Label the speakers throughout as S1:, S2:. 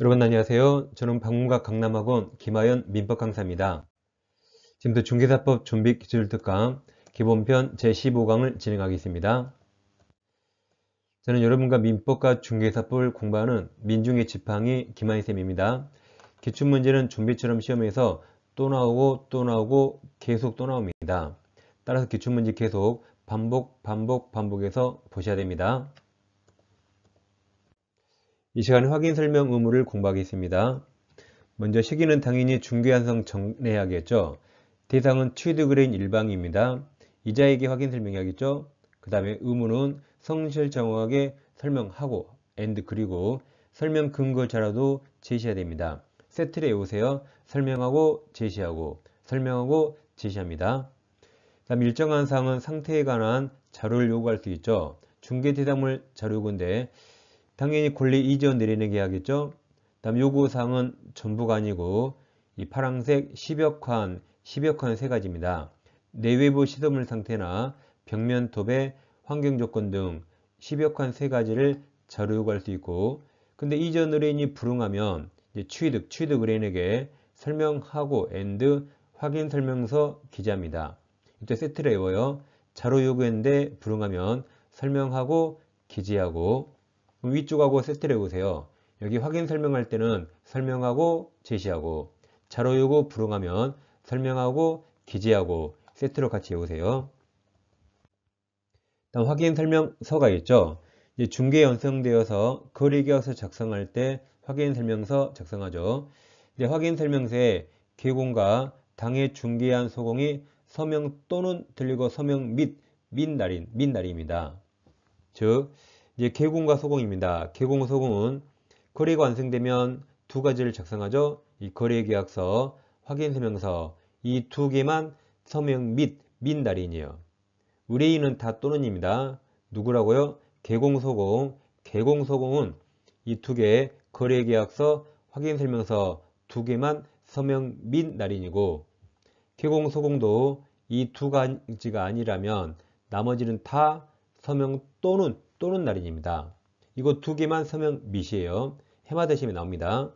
S1: 여러분 안녕하세요. 저는 방문각 강남학원 김하연 민법 강사입니다. 지금부터 중개사법 준비 기술 특강 기본편 제15강을 진행하겠습니다. 저는 여러분과 민법과 중개사법을 공부하는 민중의 지팡이 김하연 쌤입니다. 기출문제는 좀비처럼 시험에서 또 나오고 또 나오고 계속 또 나옵니다. 따라서 기출문제 계속 반복 반복 반복해서 보셔야 됩니다. 이 시간에 확인 설명 의무를 공부하겠습니다. 먼저 시기는 당연히 중개한성 정해야겠죠. 대상은 취득의뢰인 일방입니다. 이자에게 확인 설명해야겠죠. 그 다음에 의무는 성실 정확하게 설명하고 and 그리고 설명 근거 자료도 제시해야 됩니다. 세트를 외우세요. 설명하고 제시하고 설명하고 제시합니다. 다음 일정한 사항은 상태에 관한 자료를 요구할 수 있죠. 중개 대상물 자료 요구인데 당연히 권리 이전 내리는 계약이죠. 다음 요구사항은 전부가 아니고 이 파랑색 10여 칸, 10여 칸 세 가지입니다. 내외부 시설물 상태나 벽면 도배, 환경 조건 등 10여 칸 세 가지를 자료 요구할 수 있고 근데 이전 의뢰인이 불응하면 취득, 취득 의뢰인에게 설명하고 and 확인 설명서 기재합니다. 이때 세트를 외워요. 자료 요구했는데 불응하면 설명하고 기재하고 위쪽하고 세트를 해보세요. 여기 확인 설명할 때는 설명하고 제시하고 자료 요구 불응하면 설명하고 기재하고 세트로 같이 해보세요. 다음 확인 설명서가 있죠. 중개 연성되어서 거래계약서 작성할 때 확인 설명서 작성하죠. 이제 확인 설명서에 개공과 당해 중개한 소공이 서명 또는 들리고 서명 및 민날인 민날입니다. 즉 이제 개공과 소공입니다. 개공, 소공은 거래가 완성되면 두 가지를 작성하죠. 이 거래계약서, 확인설명서 이 두 개만 서명 및 민달인이에요. 의뢰인은 다 또는입니다. 누구라고요? 개공, 소공. 개공, 소공은 이 두개 거래계약서, 확인설명서 두 개만 서명 및 날인이고 개공, 소공도 이 두 가지가 아니라면 나머지는 다 서명 또는 또는 날인입니다. 이거 두 개만 서명 미시에요. 해마 대시면 나옵니다.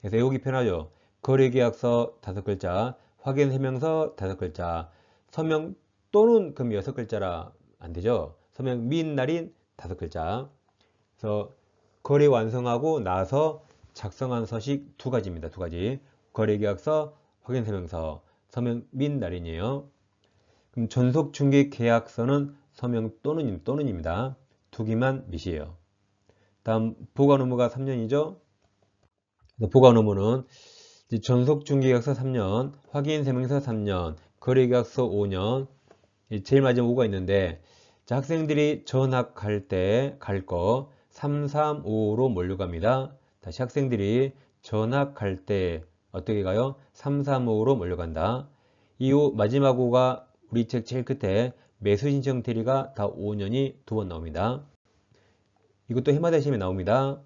S1: 그래서 여기 편하죠. 거래계약서 다섯 글자, 확인설명서 다섯 글자, 서명 또는 그럼 여섯 글자라 안 되죠. 서명 민 날인 다섯 글자. 그래서 거래 완성하고 나서 작성한 서식 두 가지입니다. 두 가지. 거래계약서, 확인설명서, 서명 민 날인이에요. 그럼 전속 중개 계약서는 서명 또는 또는입니다. 두 개만 미시에요. 다음 보관 의무가 3년이죠. 보관 의무는 전속 중개계약서 3년, 확인설명서 3년, 거래계약서 5년, 제일 마지막 5가 있는데 자, 학생들이 전학 갈 때 갈 거 3, 3, 5로 몰려갑니다. 다시 학생들이 전학 갈 때 어떻게 가요? 3, 3, 5로 몰려간다. 이후 마지막 5가 우리 책 제일 끝에 매수 신청 대리가 다 5년이 두 번 나옵니다. 이것도 해마다 시험에 나옵니다.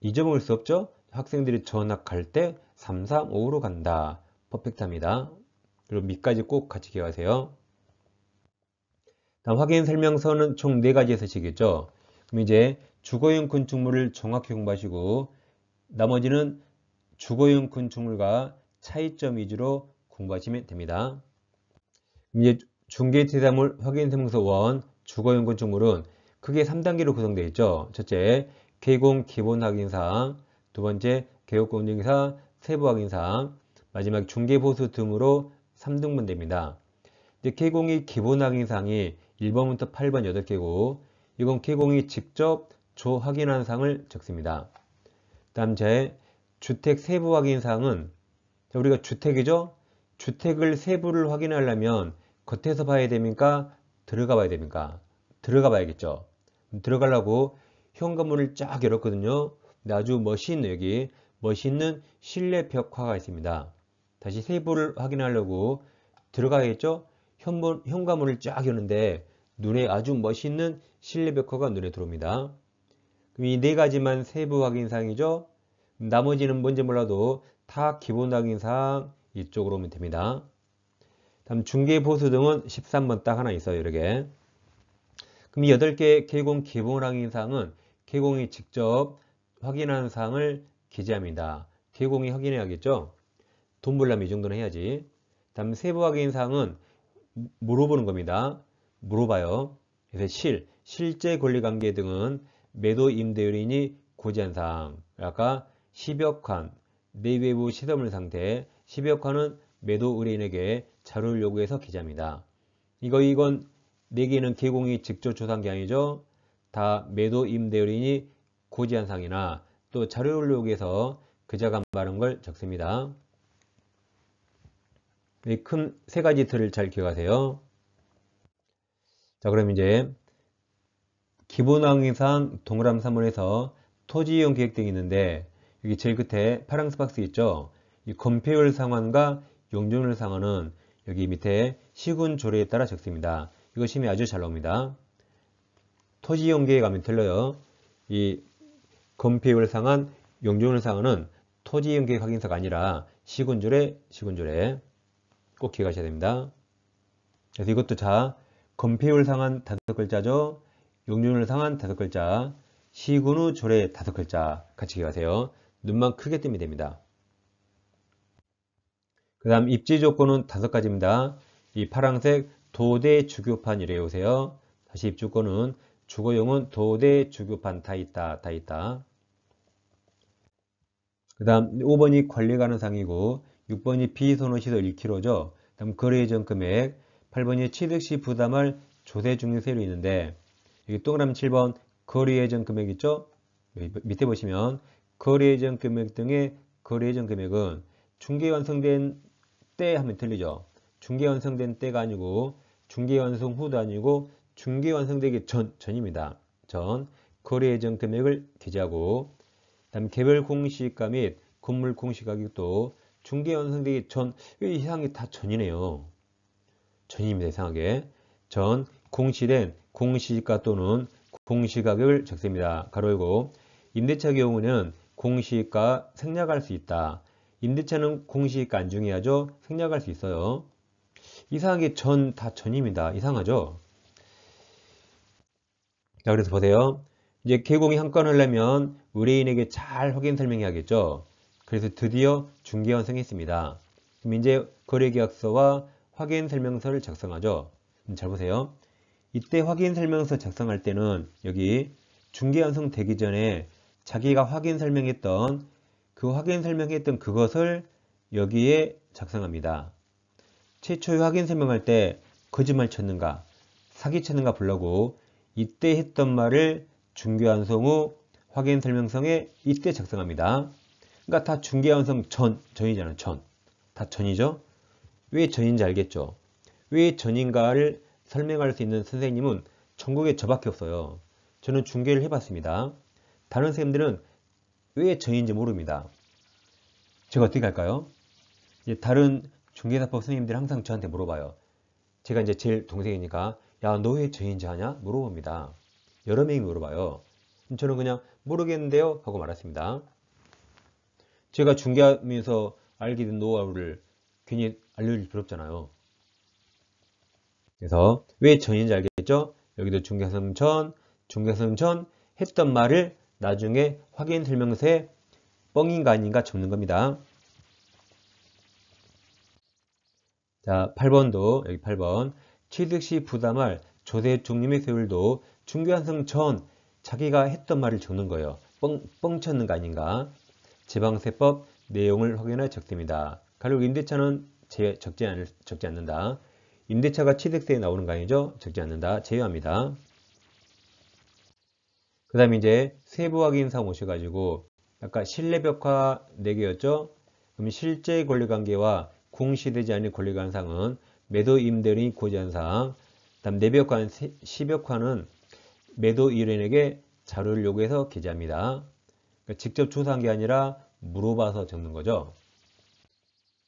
S1: 잊어먹을 수 없죠? 학생들이 전학 갈 때 3, 3, 5로 간다. 퍼펙트합니다. 그리고 밑까지 꼭 같이 기억하세요. 다음 확인 설명서는 총 4가지의 서식이죠. 그럼 이제 주거용 건축물을 정확히 공부하시고 나머지는 주거용 건축물과 차이점 위주로 공부하시면 됩니다. 이제 중개대상물 확인설명서 1 주거용 건축물은 크게 3단계로 구성되어 있죠. 첫째, 개공 기본 확인사항, 두 번째, 개업 공정사 세부 확인사항, 마지막 중개보수 등으로 3등분 됩니다. 이제 개공이 기본 확인사항이 1번부터 8번 8개고 이건 개공이 직접 조 확인한 사항을 적습니다. 다음 제 주택 세부 확인 사항은 우리가 주택이죠? 주택을 세부를 확인하려면 겉에서 봐야 됩니까? 들어가 봐야 됩니까? 들어가 봐야겠죠. 들어가려고 현관문을 쫙 열었거든요. 근데 아주 멋있는 여기 멋있는 실내 벽화가 있습니다. 다시 세부를 확인하려고 들어가야겠죠. 현문, 현관문을 쫙 여는데 눈에 아주 멋있는 실내 벽화가 눈에 들어옵니다. 그럼 이 네 가지만 세부 확인사항이죠. 나머지는 뭔지 몰라도 다 기본 확인사항 이쪽으로 오면 됩니다. 다음 중개보수 등은 13번 딱 하나 있어요. 이렇게. 그럼 8개 개공 확인사항은 개공이 직접 확인하는 사항을 기재합니다. 개공이 확인해야겠죠? 돈 벌려면 이 정도는 해야지. 다음 세부 확인 사항은 물어보는 겁니다. 물어봐요. 그래서 실, 실제 권리관계 등은 매도 임대율이니 고지한 사항. 아까 10여 칸, 내외부 시설물 상태, 10여 칸은 매도 의뢰인에게 자료를 요구해서 기재합니다. 이거 이건 4개는 개공이 직접 게 아니죠. 다 매도 임대율이니 고지한 사항이나 또 자료를 요구해서 그자가 말한 걸 적습니다. 큰 세 가지 틀을 잘 기억하세요. 자, 그럼 이제 기본항의상 동그라미 3번에서 토지 이용 계획 등이 있는데 여기 제일 끝에 파랑스 박스 있죠? 이 건폐율 상환과 용적률 상환은 여기 밑에 시군 조례에 따라 적습니다. 이거 심이 아주 잘 나옵니다. 토지이용 계획 하면 틀려요. 이 건폐율 상환, 용적률 상환은 토지이용 계획 확인서가 아니라 시군조례, 시군조례 꼭 기억하셔야 됩니다. 그래서 이것도 자 건폐율 상한 다섯 글자죠. 용률 상한 다섯 글자, 시군 후 조례 다섯 글자 같이 기억하세요. 눈만 크게 뜨면 됩니다. 그 다음 입지 조건은 다섯 가지입니다. 이 파란색 도대 주교판 이래 오세요. 다시 입주권은 주거용은 도대 주교판 다 있다, 다 있다. 그 다음 5번이 관리 가능상이고 6번이 비선호시설 1kg죠. 다음 거래 예정 금액 8번이 취득시 부담할 조세 중류세로 있는데 여기 동그라미 7번 거래 예정 금액 있죠? 밑에 보시면 거래 예정 금액 등의 거래 예정 금액은 중개 완성된 때 하면 틀리죠. 중개 완성된 때가 아니고 중개 완성 후도 아니고 중개 완성되기 전, 전입니다. 전 거래 예정 금액을 기재하고 다음 개별 공시가 및 건물 공시가격도 중개 완성되기 전, 이 사항이 다 전이네요. 전입니다. 이상하게. 전, 공시된 공시가 또는 공시가격을 적습니다. 가로 열고 임대차 경우는 공시가 생략할 수 있다. 임대차는 공시가 안 중요하죠. 생략할 수 있어요. 이상하게 전 다 전입니다. 이상하죠? 자, 그래서 보세요. 이제 개공이 한 건을 내면 의뢰인에게 잘 확인 설명해야겠죠. 그래서 드디어 중개 완성했습니다. 그럼 이제 거래계약서와 확인 설명서를 작성하죠. 잘 보세요. 이때 확인 설명서 작성할 때는 여기 중개 완성 되기 전에 자기가 확인 설명했던 그 확인 설명했던 그것을 여기에 작성합니다. 최초에 확인 설명할 때 거짓말 쳤는가 사기 쳤는가 보려고 이때 했던 말을 중개 완성 후 확인 설명서에 이때 작성합니다. 그러니까 다 중개 완성 전, 전이잖아요. 전. 다 전이죠. 왜 전인지 알겠죠? 왜 전인가를 설명할 수 있는 선생님은 전국에 저밖에 없어요. 저는 중계를 해봤습니다. 다른 선생님들은 왜 전인지 모릅니다. 제가 어떻게 할까요? 다른 중개사법 선생님들이 항상 저한테 물어봐요. 제가 이제 제일 동생이니까 야 너왜 전인지 아냐? 물어봅니다. 여러 명이 물어봐요. 저는 그냥 모르겠는데요 하고 말했습니다. 제가 중개하면서 알게 된 노하우를 괜히 알려줄 필요 없잖아요. 그래서 왜 전인지 알겠죠? 여기도 중개성전, 중개성전 했던 말을 나중에 확인 설명서에 뻥인가 아닌가 적는 겁니다. 자, 8번도 여기 8번 취득시 부담할 조세 중림의 세율도 중개환성 전 자기가 했던 말을 적는 거예요. 뻥, 뻥 쳤는 거 아닌가? 지방세법 내용을 확인해 적습니다. 가로 임대차는 제, 적지, 않, 적지 않는다. 임대차가 취득세에 나오는 거 아니죠? 적지 않는다. 제외합니다. 그 다음에 이제 세부 확인상 오셔가지고 아까 실내벽화 4개였죠? 그럼 실제 권리관계와 공시되지 않은 권리관상은 매도 임대인이 고지한 사항 다음 내벽화는 시벽화는 매도 일인에게 자료를 요구해서 기재합니다. 그러니까 직접 조사한 게 아니라 물어봐서 적는 거죠.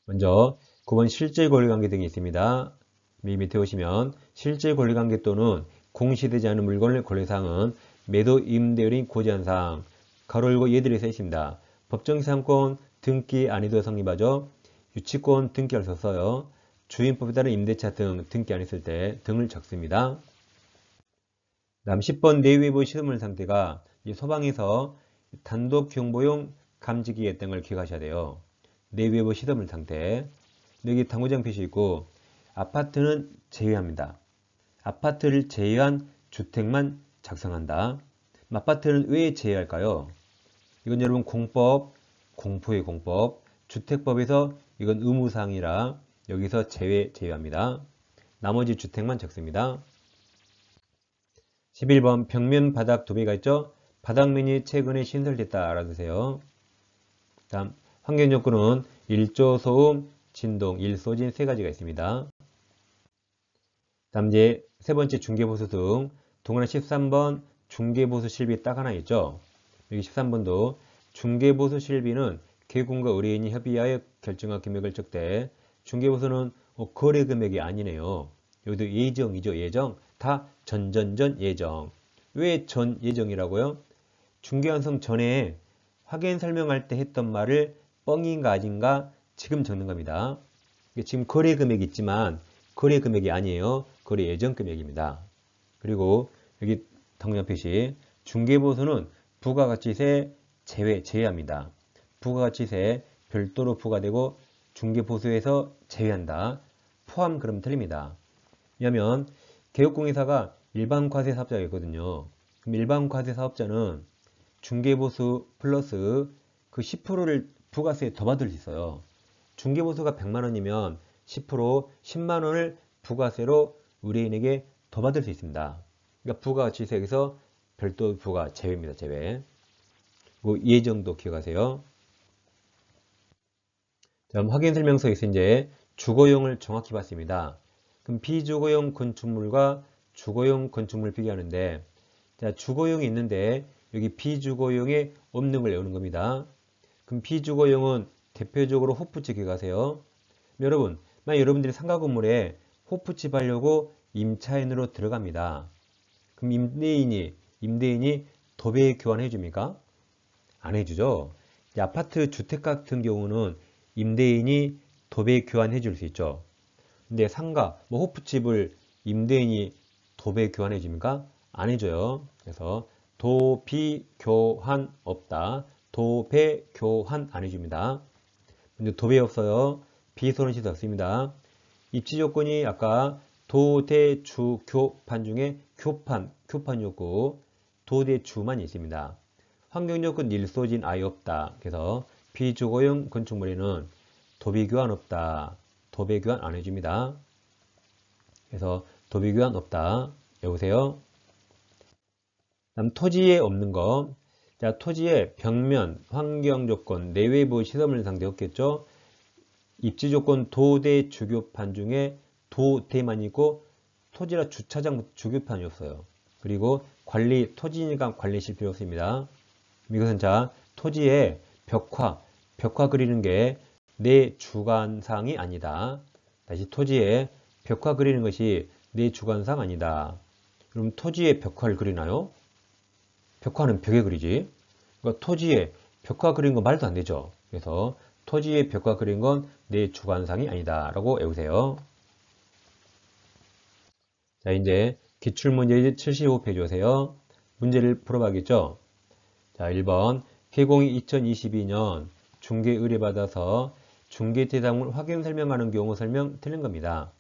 S1: 먼저 9번 실제 권리관계 등이 있습니다. 밑에 오시면 실제 권리관계 또는 공시되지 않은 물건의 권리사항은 매도 임대율인 고지한 사항 가로 열고 얘들이 써 있습니다. 법정상권 등기 안에도 성립하죠. 유치권 등기를 썼어요. 주인법에 따른 임대차 등 등기 안 했을 때 등을 적습니다. 다음 10번 내외부 시설물 상태가 이 소방에서 단독 경보용 감지기계 등을 기억하셔야 돼요. 내외부 시설물 상태. 여기 당구장 표시 있고 아파트는 제외합니다. 아파트를 제외한 주택만 작성한다. 아파트는 왜 제외할까요? 이건 여러분 공법, 공포의 공법, 주택법에서 이건 의무사항이라 여기서 제외, 제외합니다. 나머지 주택만 적습니다. 11번 벽면 바닥 도배가 있죠? 바닥면이 최근에 신설됐다 알아두세요. 다음 환경요건은 일조 소음, 진동, 일소진 세 가지가 있습니다. 다음 이제 세 번째 중개보수 등 동그란 13번 중개보수 실비 딱 하나 있죠. 여기 13번도 중개보수 실비는 개공과 의뢰인이 협의하여 결정한 금액을 적대 중개보수는 뭐 거래 금액이 아니네요. 여기도 예정이죠. 예정. 다 전전전 예정. 왜 전 예정이라고요? 중개완성 전에 확인 설명할 때 했던 말을 뻥인가 아닌가 지금 적는 겁니다. 지금 거래 금액이 있지만 거래 금액이 아니에요. 거래 예정 금액입니다. 그리고 여기 당장 표시 중개보수는 부가가치세 제외, 제외합니다. 부가가치세 별도로 부과되고 중개보수에서 제외한다. 포함 그럼 틀립니다. 왜냐하면 개업공인사가 일반과세 사업자가 있거든요. 그럼 일반과세 사업자는 중개보수 플러스 그 10%를 부가세 더 받을 수 있어요. 중개보수가 100만원이면 10% 10만원을 부가세로 의뢰인에게 더 받을 수 있습니다. 그러니까 부가가치세에서 별도 부가 제외입니다. 제외. 그 예정도 기억하세요. 다음 확인 설명서에서 이제 주거용을 정확히 봤습니다. 그럼 비주거용 건축물과 주거용 건축물 비교하는데 자, 주거용이 있는데 여기 비주거용에 없는 걸 외우는 겁니다. 그럼 비주거용은 대표적으로 호프집 기억하세요. 여러분, 만약 여러분들이 상가 건물에 호프집 하려고 임차인으로 들어갑니다. 그럼 임대인이 임대인이 도배 교환해 줍니까? 안 해주죠. 아파트 주택 같은 경우는 임대인이 도배 교환해 줄 수 있죠. 근데 상가, 뭐 호프집을 임대인이 도배 교환해 줍니까? 안 해줘요. 그래서 도비 교환 없다. 도배 교환 안 해줍니다. 근데 도배 없어요. 비소론시도 없습니다. 입지 조건이 아까 도대주 교 판 중에 교판, 교판 욕구, 도대주만 있습니다. 환경 요건 일소진 아예 없다. 그래서 비주거용 건축물에는 도비교환 없다. 도배교환 안 해줍니다. 그래서 도비교환 없다. 여보세요? 다음 토지에 없는 거. 자, 토지에 벽면, 환경 조건, 내외부 시설물 상대 없겠죠? 입지 조건 도대 주교판 중에 도대만 있고 토지라 주차장 주교판이 없어요. 그리고 관리, 토지니까 관리실 필요 없습니다. 이것은 자, 토지에 벽화, 벽화 그리는 게 내 주관상이 아니다. 다시 토지에 벽화 그리는 것이 내 주관상 아니다. 그럼 토지에 벽화를 그리나요? 벽화는 벽에 그리지. 그러니까 토지에 벽화 그린 거 말도 안 되죠. 그래서 토지에 벽화 그린 건 내 주관상이 아니다. 라고 외우세요. 자, 이제 기출문제 75페이지 오세요. 문제를 풀어봐야겠죠? 자, 1번 개공이 2022년 중개 의뢰받아서 중개 대상물 확인 설명하는 경우 설명 틀린 겁니다.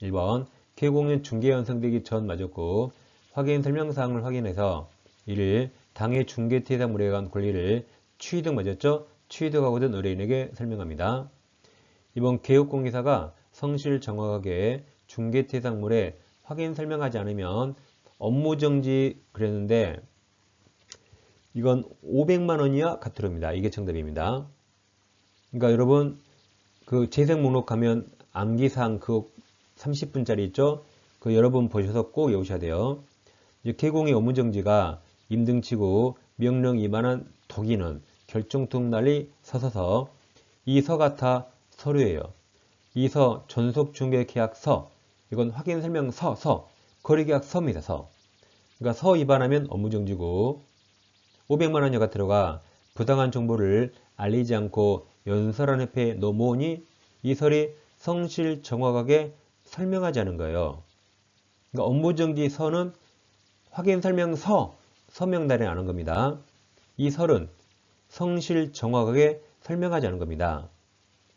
S1: 1번 개공은 중개 완성되기 전 맞았고 확인 설명사항을 확인해서 이를 당해 중개 대상 물에 관한 권리를 취득 맞았죠? 취득하고든 의뢰인에게 설명합니다. 이번 개업공개사가 성실 정확하게 중개 대상물에 확인 설명하지 않으면 업무 정지 그랬는데 이건 500만원이야 카트로입니다. 이게 정답입니다. 그러니까 여러분 그 재생 목록하면 암기사항 그 30분짜리 있죠? 그 여러분 보셔서 꼭 외우셔야 돼요. 이제 개공의 업무 정지가 임등치고 명령 이만한 독이는 결정통 날리 서서서 이서 같아 서류예요. 이서 전속중개계약서 이건 확인 설명서 서 거래계약 서입니다. 서 그러니까 서 위반하면 업무정지고 500만원 여가 들어가 부당한 정보를 알리지 않고 연설한 협회에 넘어오니 이 설이 성실 정확하게 설명하지 않은 거예요. 그러니까 업무정지 서는 확인 설명서 서명달에 안한 겁니다. 이 설은 성실 정확하게 설명하지 않은 겁니다.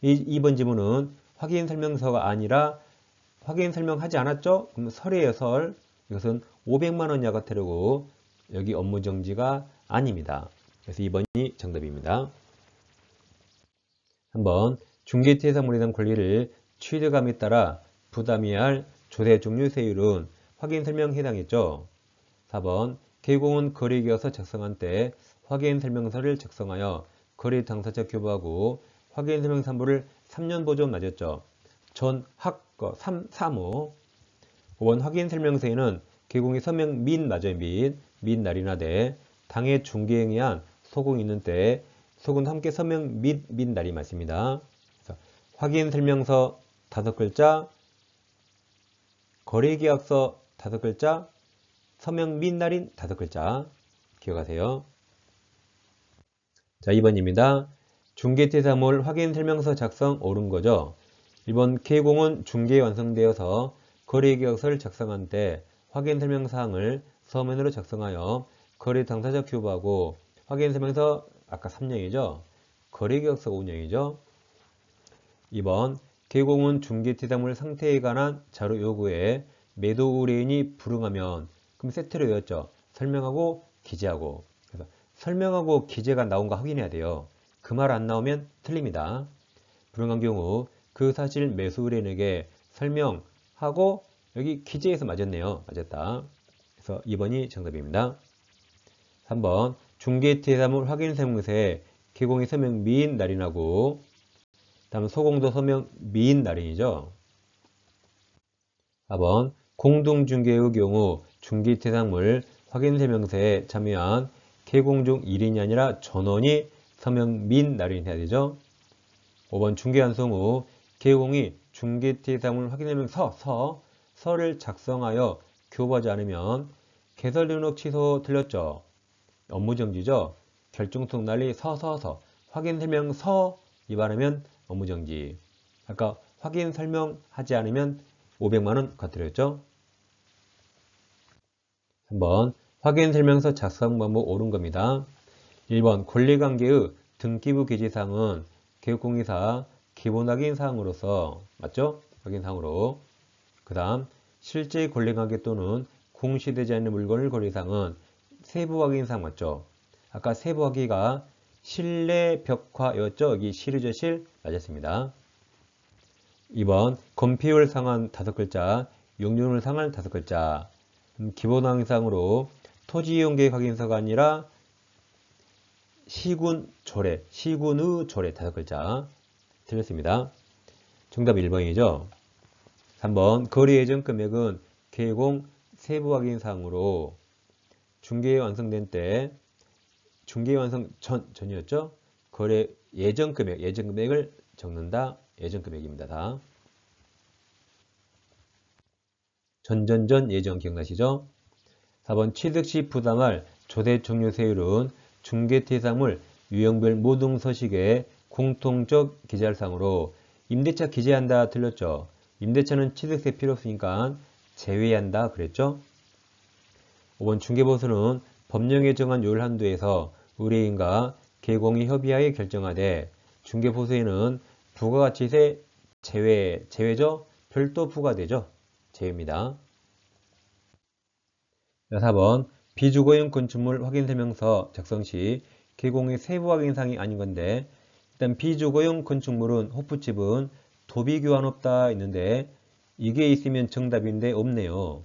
S1: 이, 2번 지문은 확인 설명서가 아니라 확인 설명하지 않았죠? 그럼 설이에요, 설. 이것은 500만원 야가태려고 여기 업무 정지가 아닙니다. 그래서 2번이 정답입니다. 한번 중개태사물에 대한 권리를 취득함에 따라 부담해야 할 조세 종류 세율은 확인 설명 해당했죠. 4번 개공은 거래기여서 작성한 때 확인 설명서를 작성하여 거래 당사자 교부하고 확인 설명 산부를 3년 보존 맞았죠. 전학 거 3, 3호 5번 확인 설명서에는 개공의 서명 민 맞아요. 민, 민 날이나 대 당해 중개행위 한 소공이 있는 때 소금 함께 서명 및, 및 날이 맞습니다. 확인 설명서 다섯 글자, 거래계약서 다섯 글자, 서명 및 날인 다섯 글자 기억하세요. 자, 2번입니다. 중개대사물 확인 설명서 작성 옳은 거죠. 1번 K공은 중개 완성되어서 거래계약서를 작성한 때 확인 설명사항을 서면으로 작성하여 거래 당사자 교부하고 확인 설명서 아까 3령이죠. 거래계약서가 운영이죠. 2번 개공은 중개대상물 상태에 관한 자료 요구에 매도 의뢰인이 불응하면 그럼 세트로 외웠죠. 설명하고 기재하고 그래서 설명하고 기재가 나온 거 확인해야 돼요. 그 말 안 나오면 틀립니다. 불응한 경우 그 사실 매수 의뢰인에게 설명하고 여기 기재에서 맞았네요. 맞았다. 그래서 2번이 정답입니다. 3번 중개대사물 확인 설명서에 개공이 서명 미인 날인하고 다음 소공도 서명 미인 날인이죠. 4번 공동중개의 경우 중개대상물 확인 설명서에 참여한 개공 중 1인이 아니라 전원이 서명 민 날인이 해야 되죠. 5번 중개환송 후 개공이 중개대상물 확인 설명서 서, 서를 작성하여 교부하지 않으면 개설 등록 취소 틀렸죠. 업무정지죠. 결정성 날리 서서서 확인 설명 서 위반하면 업무정지. 아까 확인 설명하지 않으면 500만원 과태료였죠. 3번 확인 설명서 작성 방법 옳은 겁니다. 1번 권리관계의 등기부 기재사항은 개국공개사 기본 확인 사항으로서 맞죠? 확인 사항으로 그 다음 실제 권리관계 또는 공시되지 않는 물건을 권리 사항은 세부 확인상 맞죠? 아까 세부 확인가 실내 벽화였죠? 여기 실이죠 실 맞았습니다. 2번 건폐율 상한 다섯 글자, 용률 상한 다섯 글자. 음, 기본 항 상으로 토지 이용 계획 확인서가 아니라 시군 조례, 시군의 조례 다섯 글자 틀렸습니다. 정답 1번이죠. 3번 거리 예정 금액은 개공 세부 확인 사항으로 중개 완성된 때 중개 완성 전, 전이었죠. 거래 예정 금액, 예정 금액을 적는다. 예정 금액입니다. 다. 전전전 예정 기억나시죠? 4번 취득 시 부담할 조세 종료 세율은 중개대상물 유형별 모든 서식에 공통적 기재할상으로 임대차 기재한다 틀렸죠? 임대차는 취득세 필요 없으니까 제외한다 그랬죠? 5번 중개보수는 법령에 정한 요율 한도에서 의뢰인과 개공이 협의하에 결정하되 중개보수에는 부가가치세 제외, 제외죠? 별도 부과되죠? 제외입니다. 4번 비주거용 건축물 확인설명서 작성 시 개공의 세부 확인사항이 아닌 건데 일단 비주거용 건축물은 호프집은 도비교환 없다 있는데 이게 있으면 정답인데 없네요.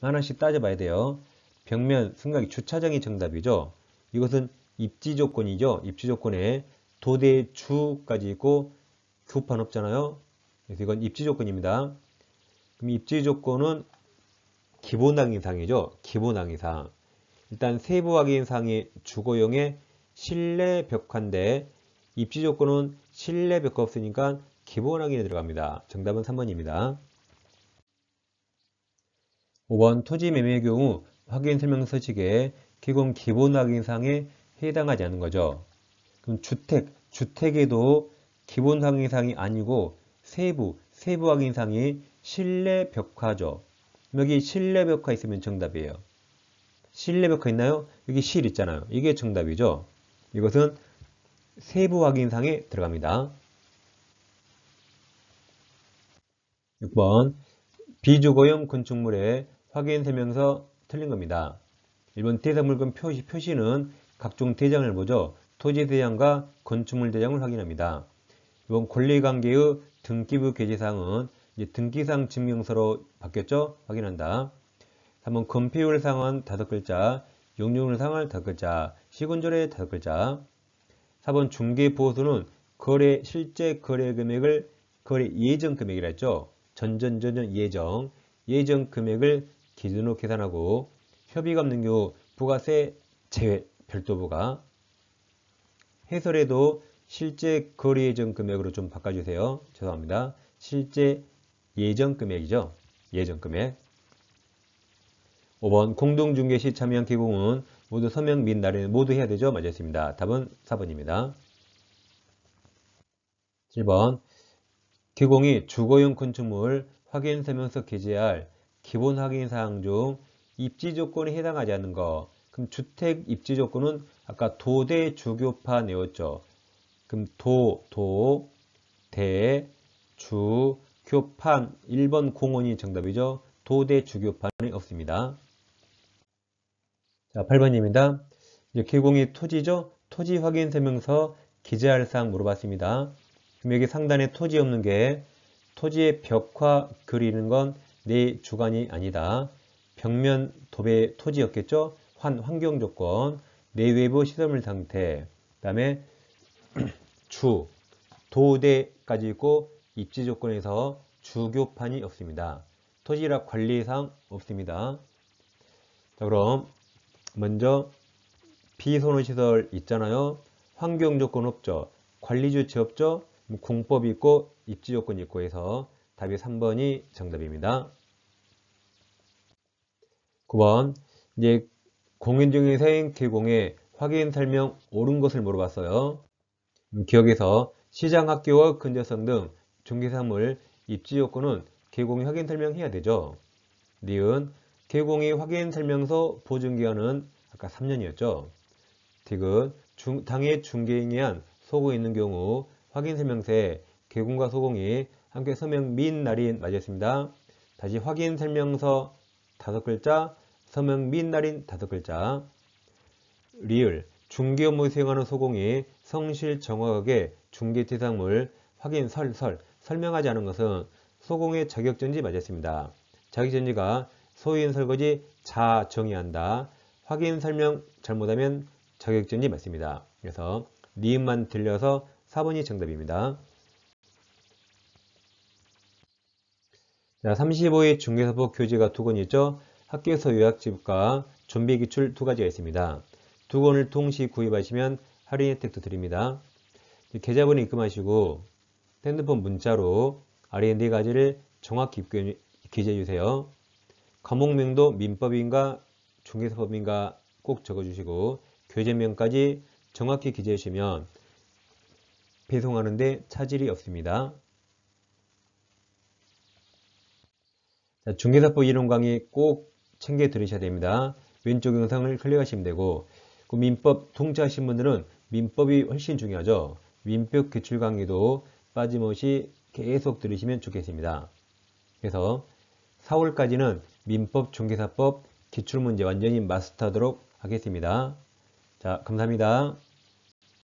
S1: 하나씩 따져봐야 돼요. 벽면, 승각이 주차장이 정답이죠. 이것은 입지 조건이죠. 입지 조건에 도대 주까지 있고 교판 없잖아요. 그래서 이건 입지 조건입니다. 그럼 입지 조건은 기본 항의사항이죠. 기본 항의사항. 일단 세부 확인사항이 주거용의 실내 벽화인데 입지 조건은 실내 벽화 없으니까 기본 확인에 들어갑니다. 정답은 3번입니다. 5번 토지 매매의 경우 확인 설명 서식에 기본 기본 확인사항에 해당하지 않는 거죠. 그럼 주택, 주택에도 기본 확인사항이 아니고 세부, 세부 확인사항이 실내 벽화죠. 여기 실내 벽화 있으면 정답이에요. 실내 벽화 있나요? 여기 실 있잖아요. 이게 정답이죠. 이것은 세부 확인상에 들어갑니다. 6번 비주거용 건축물의 확인 설명서 틀린 겁니다. 1번 대상물건 표시, 표시는 각종 대장을 보죠. 토지 대장과 건축물 대장을 확인합니다. 이번 권리관계의 등기부 개시사항은 등기상 증명서로 바뀌었죠? 확인한다. 3번 건폐율 상은 다섯 글자, 용률 상을 다섯 글자, 시군절의 다섯 글자. 4번 중개보수는 거래 실제 거래 금액을 거래 예정 금액이라 했죠. 전전전전 예정, 예정 금액을 기준으로 계산하고 협의가 없는 경우 부가세 제외 별도 부가 해설에도 실제 거래 예정 금액으로 좀 바꿔주세요. 죄송합니다. 실제 예정 금액이죠. 예정 금액. 5번 공동중개 시 참여한 기공은 모두 서명 및 날에는 모두 해야 되죠? 맞았습니다. 답은 4번입니다. 7번 기공이 주거용 건축물 확인 설명서 게재할 기본 확인 사항 중 입지 조건에 해당하지 않는 거 그럼 주택 입지 조건은 아까 도대 주교파 내었죠. 그럼 도, 도, 대, 주, 교판 1번 공원이 정답이죠. 도대 주교판이 없습니다. 자, 8번입니다. 이제 개공이 토지죠. 토지 확인 설명서 기재할 사항 물어봤습니다. 그럼 여기 상단에 토지 없는 게 토지의 벽화 그리는 건 내 주관이 아니다. 벽면 도배 토지였겠죠. 환, 환경 조건, 내외부 시설물 상태, 그 다음에 주, 도대까지 있고 입지 조건에서 주교판이 없습니다. 토지락 관리상 없습니다. 자, 그럼 먼저 비선호시설 있잖아요. 환경 조건 없죠. 관리 조치 없죠. 공법 있고 입지 조건 있고 해서 답이 3번이 정답입니다. 9번 이제 공인중개사인 개공의 확인 설명 옳은 것을 물어봤어요. 음, 기억에서 시장 학교와 근저성 등 중개사물 입지 요건은 개공이 확인 설명해야 되죠. 니은 개공이 확인 설명서 보증기간은 아까 3년이었죠. 디귿 당해 중개인이 한 소고 있는 경우 확인 설명서에 개공과 소공이 함께 서명 민 날인 맞았습니다. 다시 확인 설명서 다섯 글자, 서명 민 날인 다섯 글자. 리을 중개 업무 수행하는 소공이 성실 정확하게 중개 대상물 확인 설, 설 설명하지 않은 것은 소공의 자격전지 맞았습니다. 자격전지가 소인 설거지 자 정의한다. 확인 설명 잘못하면 자격전지 맞습니다. 그래서 니은만 들려서 4번이 정답입니다. 자, 35의 중개사법 교재가 두 권 있죠. 학교에서 요약집과 준비 기출 두 가지가 있습니다. 두 권을 동시 구입하시면 할인 혜택도 드립니다. 계좌번호 입금하시고 핸드폰 문자로 아래 네 가지를 정확히 기재해 주세요. 과목명도 민법인가 중개사법인가 꼭 적어주시고 교재명까지 정확히 기재해 주시면 배송하는데 차질이 없습니다. 자, 중개사법 이론 강의 꼭 챙겨 들으셔야 됩니다. 왼쪽 영상을 클릭하시면 되고 그 민법 통치하신 분들은 민법이 훨씬 중요하죠. 민법 기출 강의도 빠짐없이 계속 들으시면 좋겠습니다. 그래서 4월까지는 민법 중개사법 기출문제 완전히 마스터하도록 하겠습니다. 자, 감사합니다.